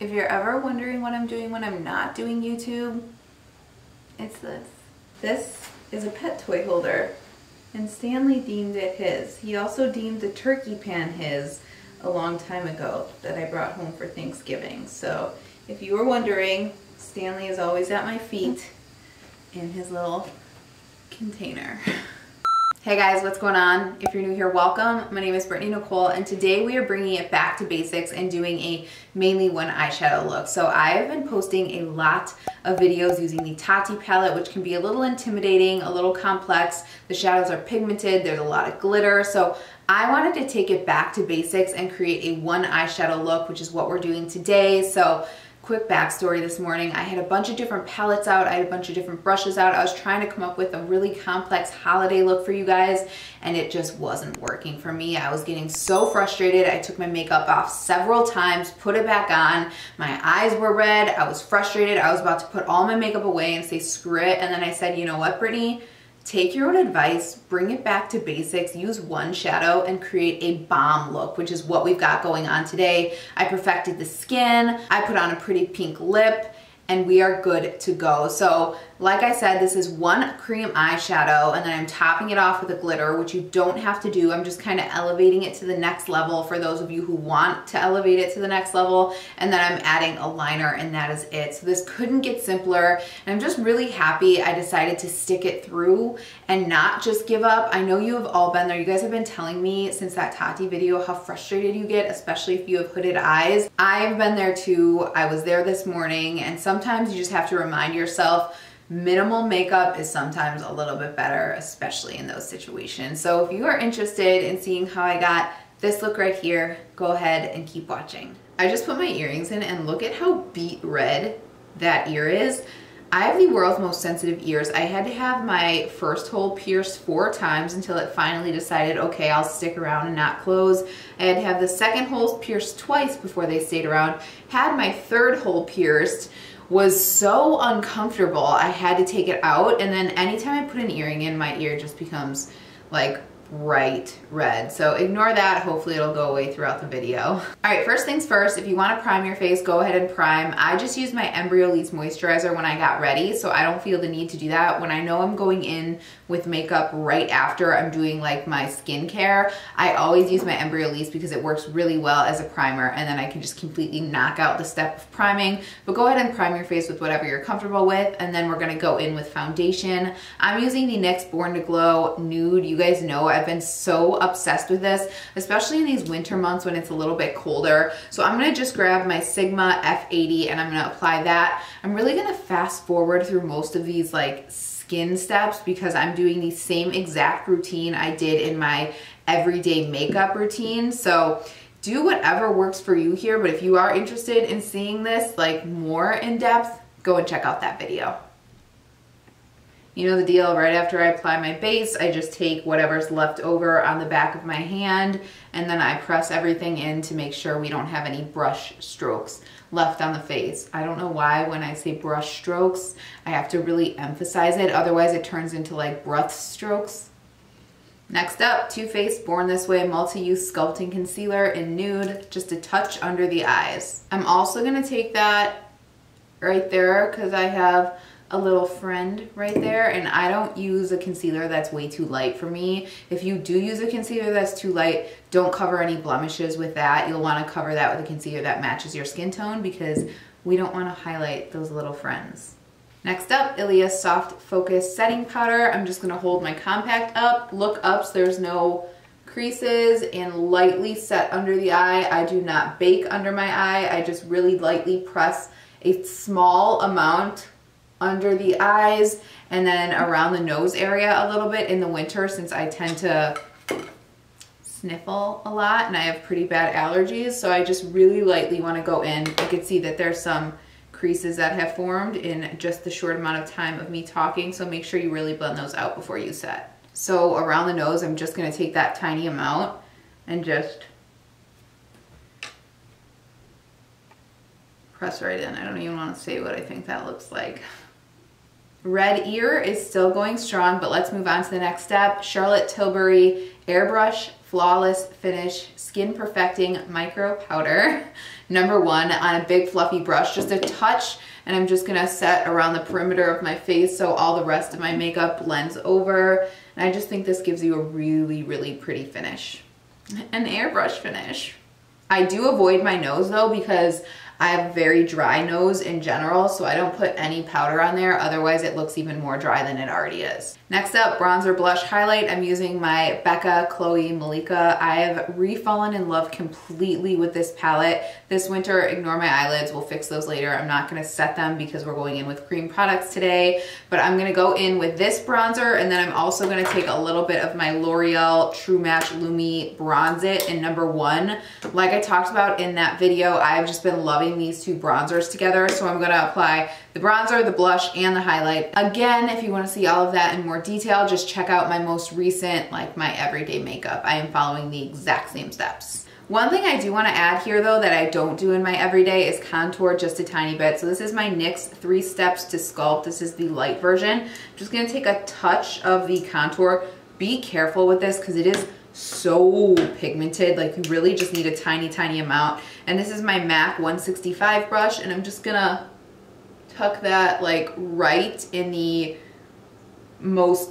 If you're ever wondering what I'm doing when I'm not doing YouTube, it's this. This is a pet toy holder and Stanley deemed it his. He also deemed the turkey pan his a long time ago that I brought home for Thanksgiving. So if you were wondering, Stanley is always at my feet in his little container. Hey guys, what's going on? If you're new here, welcome. My name is Brittany Nichole and today we are bringing it back to basics and doing a mainly one eyeshadow look. So I have been posting a lot of videos using the Tati palette, which can be a little intimidating, a little complex. The shadows are pigmented, there's a lot of glitter. So I wanted to take it back to basics and create a one eyeshadow look, which is what we're doing today. So quick backstory this morning. I had a bunch of different palettes out. I had a bunch of different brushes out. I was trying to come up with a really complex holiday look for you guys and it just wasn't working for me. I was getting so frustrated. I took my makeup off several times, put it back on. My eyes were red. I was frustrated. I was about to put all my makeup away and say screw it. And then I said, you know what, Brittany? Take your own advice, bring it back to basics, use one shadow and create a bomb look, which is what we've got going on today. I perfected the skin, I put on a pretty pink lip, and we are good to go. So like I said, this is one cream eyeshadow and then I'm topping it off with a glitter, which you don't have to do. I'm just kind of elevating it to the next level for those of you who want to elevate it to the next level. And then I'm adding a liner and that is it. So this couldn't get simpler. And I'm just really happy I decided to stick it through and not just give up. I know you have all been there. You guys have been telling me since that Tati video how frustrated you get, especially if you have hooded eyes. I've been there too. I was there this morning and sometimes you just have to remind yourself minimal makeup is sometimes a little bit better, especially in those situations. So if you are interested in seeing how I got this look right here, go ahead and keep watching. I just put my earrings in and look at how beet red that ear is. I have the world's most sensitive ears. I had to have my first hole pierced four times until it finally decided, okay, I'll stick around and not close. I had to have the second holes pierced twice before they stayed around. Had my third hole pierced was so uncomfortable. I had to take it out. And then anytime I put an earring in, my ear just becomes like bright red. So ignore that. Hopefully it'll go away throughout the video. All right, first things first, if you want to prime your face, go ahead and prime. I just use my Embryolisse moisturizer when I got ready, so I don't feel the need to do that. When I know I'm going in with makeup right after I'm doing like my skincare, I always use my Embryolisse because it works really well as a primer and then I can just completely knock out the step of priming. But go ahead and prime your face with whatever you're comfortable with and then we're gonna go in with foundation. I'm using the NYX Born to Glow Nude. You guys know I've been so obsessed with this, especially in these winter months when it's a little bit colder. So I'm gonna just grab my Sigma F80 and I'm gonna apply that. I'm really gonna fast forward through most of these like skin steps because I'm doing the same exact routine I did in my everyday makeup routine. So do whatever works for you here, but if you are interested in seeing this like more in depth, go and check out that video. You know the deal, right after I apply my base, I just take whatever's left over on the back of my hand and then I press everything in to make sure we don't have any brush strokes left on the face. I don't know why when I say brush strokes, I have to really emphasize it. Otherwise it turns into like breath strokes. Next up, Too Faced Born This Way Multi-Use Sculpting Concealer in Nude, just a touch under the eyes. I'm also gonna take that right there because I have a little friend right there and I don't use a concealer that's way too light for me. If you do use a concealer that's too light, don't cover any blemishes with that. You'll want to cover that with a concealer that matches your skin tone because we don't want to highlight those little friends. Next up, Ilia Soft Focus Setting Powder. I'm just going to hold my compact up, look up so there's no creases and lightly set under the eye. I do not bake under my eye. I just really lightly press a small amount under the eyes and then around the nose area a little bit in the winter since I tend to sniffle a lot and I have pretty bad allergies. So I just really lightly want to go in. I can see that there's some creases that have formed in just the short amount of time of me talking. So make sure you really blend those out before you set. So around the nose, I'm just going to take that tiny amount and just press right in. I don't even want to say what I think that looks like. Red ear is still going strong, but let's move on to the next step. Charlotte Tilbury Airbrush Flawless Finish Skin Perfecting Micro Powder, number one, on a big fluffy brush, just a touch, and I'm just gonna set around the perimeter of my face so all the rest of my makeup blends over. And I just think this gives you a really, really pretty finish. An airbrush finish. I do avoid my nose though because I have very dry nose in general, so I don't put any powder on there. Otherwise, it looks even more dry than it already is. Next up, bronzer blush highlight. I'm using my Becca Khloé Malika. I have refallen in love completely with this palette. This winter, ignore my eyelids. We'll fix those later. I'm not gonna set them because we're going in with cream products today, but I'm gonna go in with this bronzer and then I'm also gonna take a little bit of my L'Oreal True Match Lumi Bronze It in number one. Like I talked about in that video, I've just been loving these two bronzers together. So I'm gonna apply the bronzer, the blush, and the highlight. Again, if you wanna see all of that in more detail, just check out my most recent, like my everyday makeup. I am following the exact same steps. One thing I do wanna add here though that I don't do in my everyday is contour just a tiny bit. So this is my NYX Three Steps to Sculpt. This is the light version. I'm just gonna take a touch of the contour. Be careful with this because it is so pigmented like you really just need a tiny tiny amount. And this is my MAC 165 brush and I'm just gonna tuck that like right in the most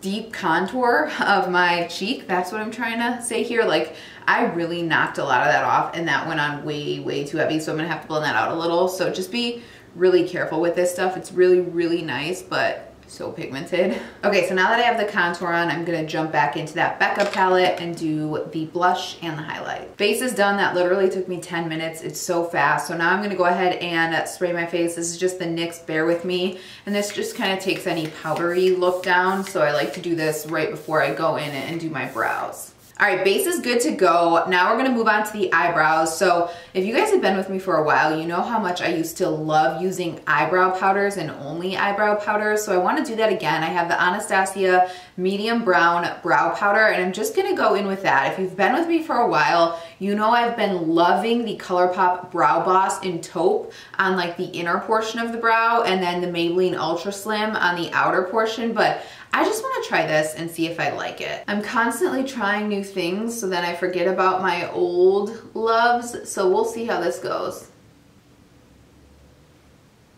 deep contour of my cheek. That's what I'm trying to say here. Like I really knocked a lot of that off and that went on way way too heavy so I'm gonna have to blend that out a little. So just be really careful with this stuff. It's really really nice but so pigmented. Okay, so now that I have the contour on, I'm gonna jump back into that Becca palette and do the blush and the highlight. Face is done, that literally took me 10 minutes. It's so fast. So now I'm gonna go ahead and spray my face. This is just the NYX Bare With Me, and this just kind of takes any powdery look down. So I like to do this right before I go in and do my brows. All right, base is good to go. Now we're gonna move on to the eyebrows. So if you guys have been with me for a while, you know how much I used to love using eyebrow powders and only eyebrow powders. So I wanna do that again. I have the Anastasia medium brown brow powder and I'm just gonna go in with that. If you've been with me for a while, you know I've been loving the ColourPop Brow Boss in taupe on like the inner portion of the brow and then the Maybelline Ultra Slim on the outer portion, but I just wanna try this and see if I like it. I'm constantly trying new things so then I forget about my old loves, so we'll see how this goes.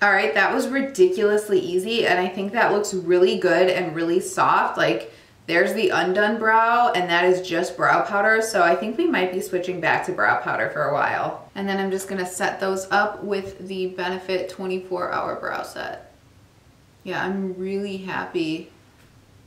All right, that was ridiculously easy and I think that looks really good and really soft. Like there's the undone brow and that is just brow powder. So I think we might be switching back to brow powder for a while. And then I'm just gonna set those up with the Benefit 24 hour brow set. Yeah, I'm really happy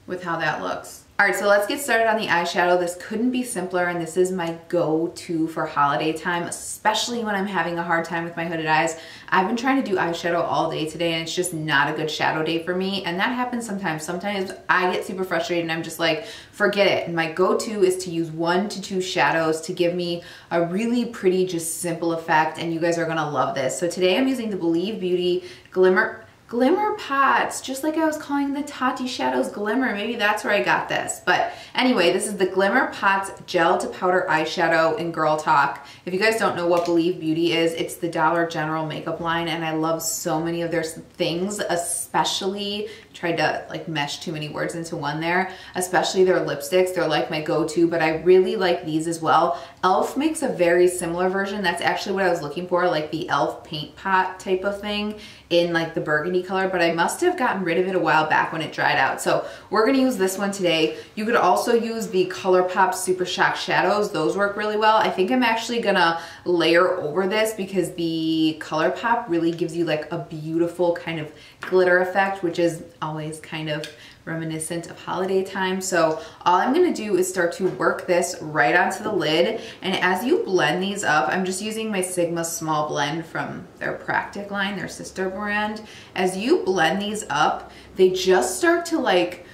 with how that looks. All right, so let's get started on the eyeshadow. This couldn't be simpler and this is my go-to for holiday time, especially when I'm having a hard time with my hooded eyes. I've been trying to do eyeshadow all day today and it's just not a good shadow day for me. And that happens sometimes. Sometimes I get super frustrated and I'm just like, forget it. My go-to is to use one to two shadows to give me a really pretty, just simple effect. And you guys are gonna love this. So today I'm using the Believe Beauty Glimmer Glimmer Pots, just like I was calling the Tati Shadows Glimmer. Maybe that's where I got this. But anyway, this is the Glimmer Pots Gel to Powder Eyeshadow in Girl Talk. If you guys don't know what Believe Beauty is, it's the Dollar General makeup line and I love so many of their things, especially tried to like mesh too many words into one there, especially their lipsticks. They're like my go-to, but I really like these as well. e.l.f. makes a very similar version. That's actually what I was looking for, like the e.l.f. paint pot type of thing in like the burgundy color, but I must have gotten rid of it a while back when it dried out. So we're gonna use this one today. You could also use the ColourPop Super Shock Shadows. Those work really well. I think I'm actually gonna layer over this because the ColourPop really gives you like a beautiful kind of glitter effect, which is always kind of reminiscent of holiday time. So all I'm gonna do is start to work this right onto the lid. And as you blend these up, I'm just using my Sigma Small Blend from their Practk line, their sister brand. As you blend these up, they just start to like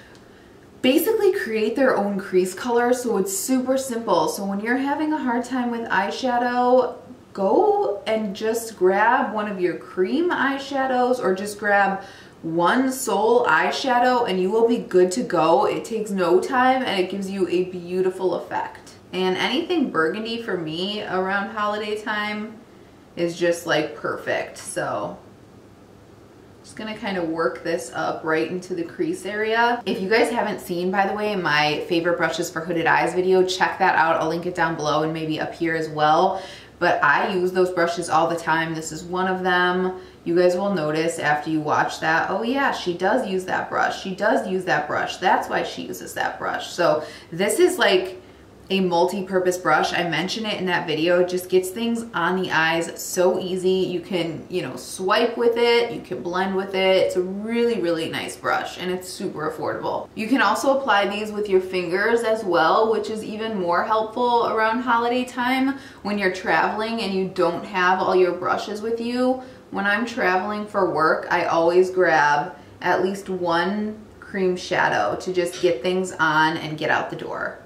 basically create their own crease color. So it's super simple. So when you're having a hard time with eyeshadow, go and just grab one of your cream eyeshadows or just grab one sole eyeshadow and you will be good to go. It takes no time and it gives you a beautiful effect. And anything burgundy for me around holiday time is just like perfect. So Just gonna kind of work this up right into the crease area. If you guys haven't seen, by the way, my favorite brushes for hooded eyes video, check that out. I'll link it down below and maybe up here as well. But I use those brushes all the time. This is one of them. You guys will notice after you watch that, oh yeah, she does use that brush. She does use that brush. That's why she uses that brush. So this is like a multi-purpose brush. I mentioned it in that video. It just gets things on the eyes so easy. You can, you know, swipe with it. You can blend with it. It's a really, really nice brush and it's super affordable. You can also apply these with your fingers as well, which is even more helpful around holiday time when you're traveling and you don't have all your brushes with you. When I'm traveling for work, I always grab at least one cream shadow to just get things on and get out the door.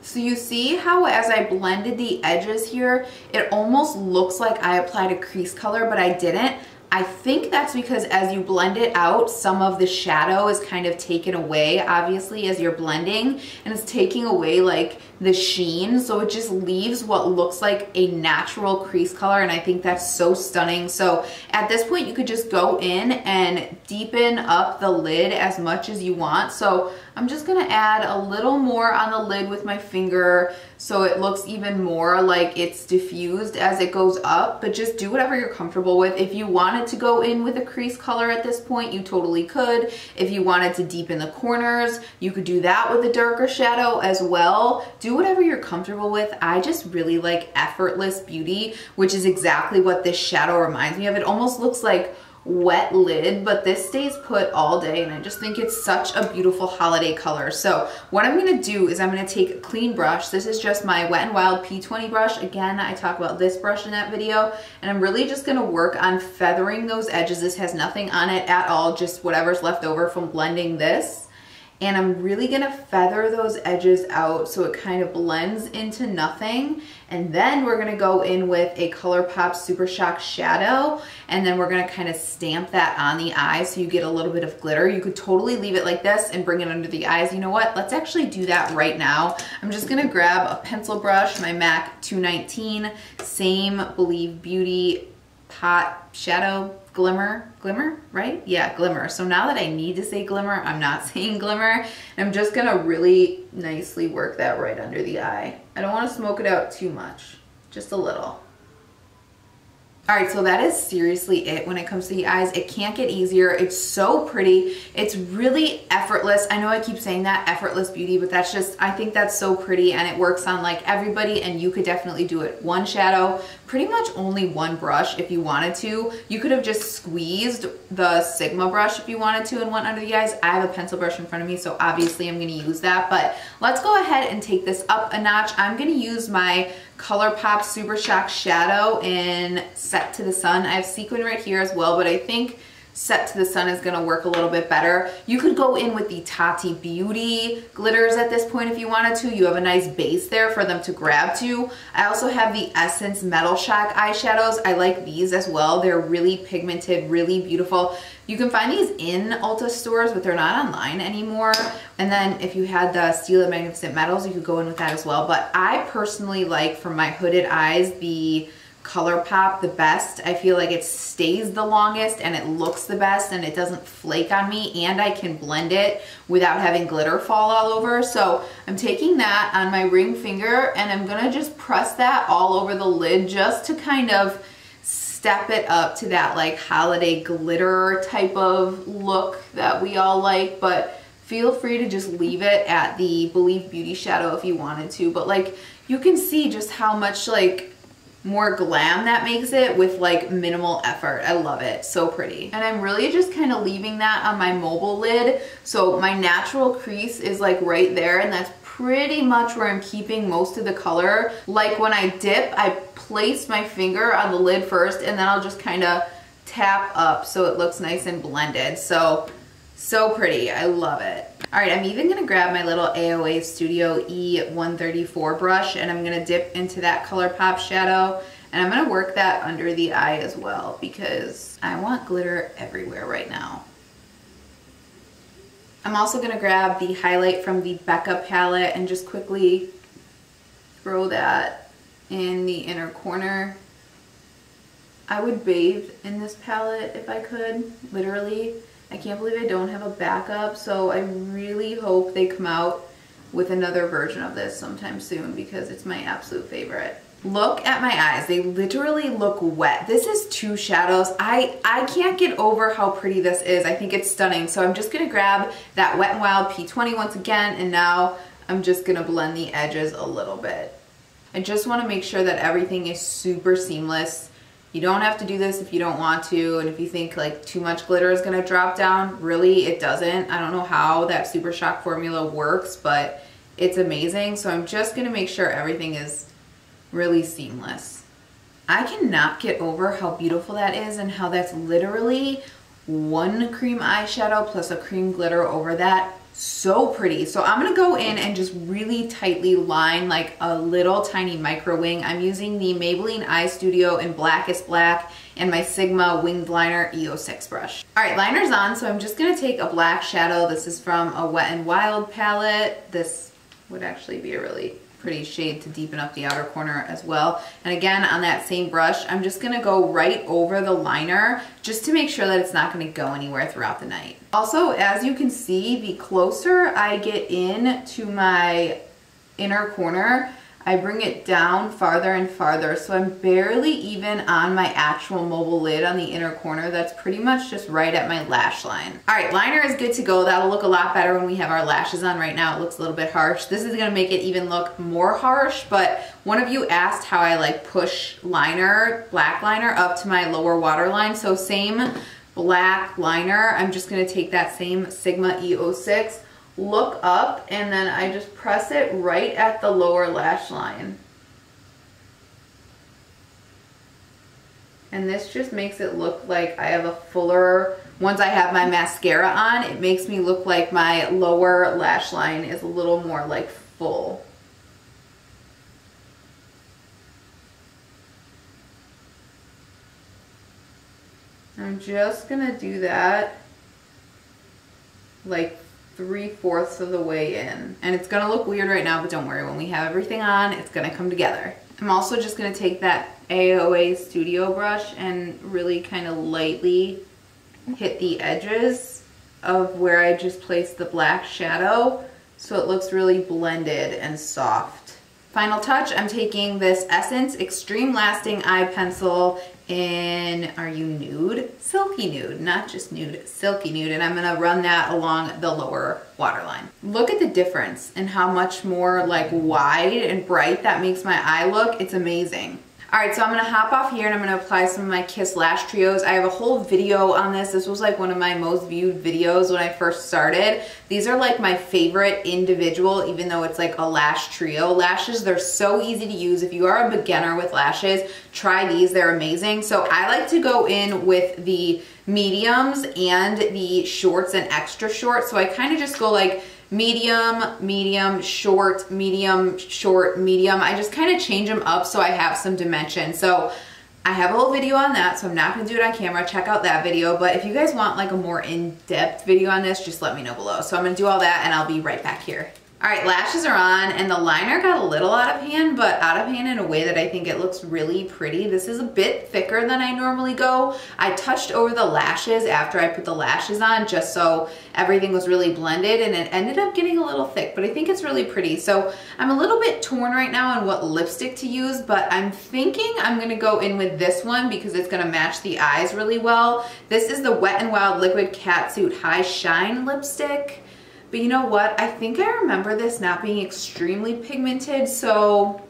So you see how as I blended the edges here, it almost looks like I applied a crease color, but I didn't. I think that's because as you blend it out, some of the shadow is kind of taken away, obviously, as you're blending, and it's taking away like the sheen, so it just leaves what looks like a natural crease color, and I think that's so stunning. So at this point, you could just go in and deepen up the lid as much as you want. So I'm just gonna add a little more on the lid with my finger so it looks even more like it's diffused as it goes up, but just do whatever you're comfortable with. If you wanted to go in with a crease color at this point, you totally could. If you wanted to deepen the corners, you could do that with a darker shadow as well. Do whatever you're comfortable with. I just really like effortless beauty, which is exactly what this shadow reminds me of. It almost looks like wet lid, but this stays put all day and I just think it's such a beautiful holiday color. So what I'm gonna do is I'm gonna take a clean brush. This is just my Wet n Wild P20 brush. Again, I talk about this brush in that video and I'm really just gonna work on feathering those edges. This has nothing on it at all, just whatever's left over from blending this and I'm really gonna feather those edges out so it kind of blends into nothing. And then we're gonna go in with a ColourPop Super Shock shadow, and then we're gonna kind of stamp that on the eye so you get a little bit of glitter. You could totally leave it like this and bring it under the eyes. You know what? Let's actually do that right now. I'm just gonna grab a pencil brush, my MAC 219, same Believe Beauty pot shadow glimmer, glimmer, right? Yeah, glimmer. So now that I need to say glimmer, I'm not saying glimmer. I'm just gonna really nicely work that right under the eye. I don't wanna smoke it out too much, just a little. All right, so that is seriously it when it comes to the eyes. It can't get easier. It's so pretty. It's really effortless. I know I keep saying that, effortless beauty, but that's just, I think that's so pretty and it works on like everybody and you could definitely do it. One shadow, pretty much only one brush if you wanted to. You could have just squeezed the Sigma brush if you wanted to and went under the eyes. I have a pencil brush in front of me, so obviously I'm gonna use that, but let's go ahead and take this up a notch. I'm gonna use my ColourPop Super Shock Shadow in Set to the Sun. I have sequin right here as well, but I think set to the sun is gonna work a little bit better. You could go in with the Tati Beauty glitters at this point if you wanted to. You have a nice base there for them to grab to. I also have the Essence Metal Shock eyeshadows. I like these as well. They're really pigmented, really beautiful. You can find these in Ulta stores, but they're not online anymore. And then if you had the Stila Magnificent Metals, you could go in with that as well. But I personally like, for my hooded eyes, the ColourPop the best. I feel like it stays the longest and it looks the best and it doesn't flake on me and I can blend it without having glitter fall all over. So I'm taking that on my ring finger and I'm gonna just press that all over the lid just to kind of step it up to that like holiday glitter type of look that we all like. But feel free to just leave it at the Believe Beauty Shadow if you wanted to. But like you can see just how much like more glam that makes it with like minimal effort. I love it. So pretty. And I'm really just kind of leaving that on my mobile lid. So my natural crease is like right there and that's pretty much where I'm keeping most of the color. Like when I dip, I place my finger on the lid first and then I'll just kind of tap up so it looks nice and blended. So, so pretty. I love it. All right, I'm even gonna grab my little AOA Studio E134 brush and I'm gonna dip into that ColourPop shadow and I'm gonna work that under the eye as well because I want glitter everywhere right now. I'm also gonna grab the highlight from the Becca palette and just quickly throw that in the inner corner I would bathe in this palette if I could, literally. I can't believe I don't have a backup, so I really hope they come out with another version of this sometime soon because it's my absolute favorite. Look at my eyes. They literally look wet. This is two shadows. I, I can't get over how pretty this is. I think it's stunning. So I'm just gonna grab that Wet n Wild P20 once again, and now I'm just gonna blend the edges a little bit. I just wanna make sure that everything is super seamless. You don't have to do this if you don't want to, and if you think like too much glitter is gonna drop down, really it doesn't. I don't know how that Super Shock formula works, but it's amazing. So I'm just gonna make sure everything is really seamless. I cannot get over how beautiful that is and how that's literally one cream eyeshadow plus a cream glitter over that. So pretty. So I'm gonna go in and just really tightly line like a little tiny micro wing. I'm using the Maybelline Eye Studio in Blackest Black and my Sigma Winged Liner E06 brush. All right, liner's on, so I'm just gonna take a black shadow. This is from a Wet n Wild palette. This would actually be a really pretty shade to deepen up the outer corner as well. And again, on that same brush, I'm just gonna go right over the liner just to make sure that it's not gonna go anywhere throughout the night. Also, as you can see, the closer I get in to my inner corner, I bring it down farther and farther. So I'm barely even on my actual mobile lid on the inner corner. That's pretty much just right at my lash line. All right, liner is good to go. That'll look a lot better when we have our lashes on. Right now it looks a little bit harsh. This is gonna make it even look more harsh, but one of you asked how I like push liner, black liner up to my lower waterline. So same black liner. I'm just gonna take that same Sigma E06 look up and then I just press it right at the lower lash line. And this just makes it look like I have a fuller, once I have my mascara on, it makes me look like my lower lash line is a little more like full. I'm just gonna do that like three fourths of the way in. And it's gonna look weird right now, but don't worry, when we have everything on, it's gonna come together. I'm also just gonna take that AOA Studio brush and really kind of lightly hit the edges of where I just placed the black shadow so it looks really blended and soft. Final touch, I'm taking this Essence Extreme Lasting Eye Pencil in Are You Nude? Silky Nude, not just nude, Silky Nude. And I'm gonna run that along the lower waterline. Look at the difference and how much more like wide and bright that makes my eye look. It's amazing. All right, so I'm gonna hop off here and I'm gonna apply some of my Kiss Lash Trios. I have a whole video on this. This was like one of my most viewed videos when I first started. These are like my favorite individual, even though it's like a lash trio. Lashes, they're so easy to use. If you are a beginner with lashes, try these, they're amazing. So I like to go in with the mediums and the shorts and extra short. So I kind of just go like medium, medium, short, medium, short, medium. I just kind of change them up so I have some dimension. So I have a whole video on that, so I'm not gonna do it on camera. Check out that video. But if you guys want like a more in-depth video on this, just let me know below. So I'm gonna do all that and I'll be right back here. All right, lashes are on and the liner got a little out of hand, but out of hand in a way that I think it looks really pretty. This is a bit thicker than I normally go. I touched over the lashes after I put the lashes on just so everything was really blended and it ended up getting a little thick, but I think it's really pretty. So I'm a little bit torn right now on what lipstick to use, but I'm thinking I'm gonna go in with this one because it's gonna match the eyes really well. This is the Wet n Wild Liquid Catsuit High Shine lipstick. But you know what? I think I remember this not being extremely pigmented, so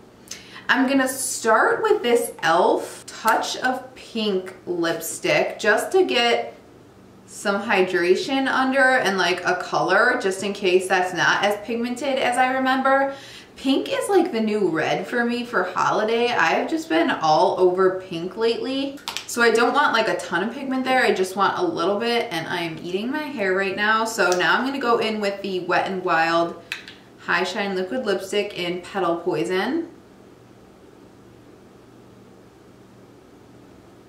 I'm gonna start with this e.l.f. Touch of Pink lipstick just to get some hydration under and like a color just in case that's not as pigmented as I remember. Pink is like the new red for me for holiday. I've just been all over pink lately. So I don't want like a ton of pigment there. I just want a little bit and I'm eating my hair right now. So now I'm gonna go in with the Wet n Wild High Shine Liquid Lipstick in Petal Poison.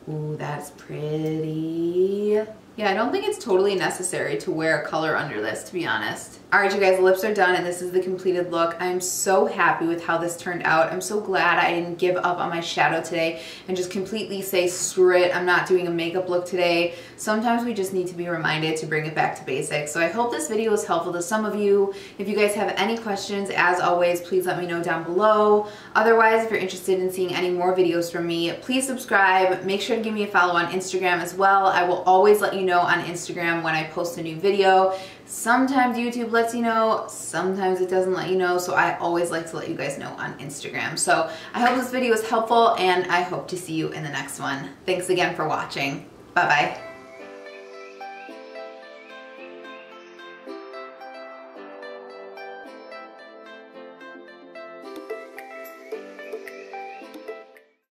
Ooh, that's pretty. Yeah, I don't think it's totally necessary to wear a color under this, to be honest. All right, you guys, lips are done and this is the completed look. I'm so happy with how this turned out. I'm so glad I didn't give up on my shadow today and just completely say, screw it, I'm not doing a makeup look today. Sometimes we just need to be reminded to bring it back to basics. So I hope this video was helpful to some of you. If you guys have any questions, as always, please let me know down below. Otherwise, if you're interested in seeing any more videos from me, please subscribe. Make sure to give me a follow on Instagram as well. I will always let you know on Instagram when I post a new video. Sometimes YouTube lets you know, sometimes it doesn't let you know, so I always like to let you guys know on Instagram. So I hope this video was helpful and I hope to see you in the next one. Thanks again for watching. Bye-bye.